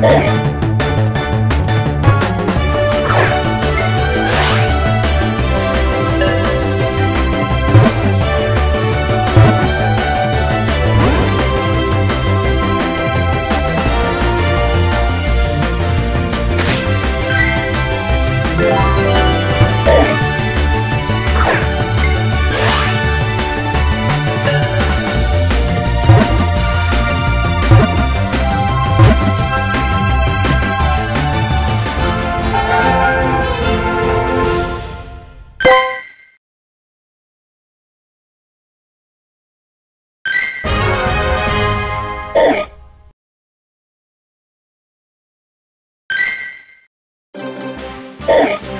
Oh! Oh.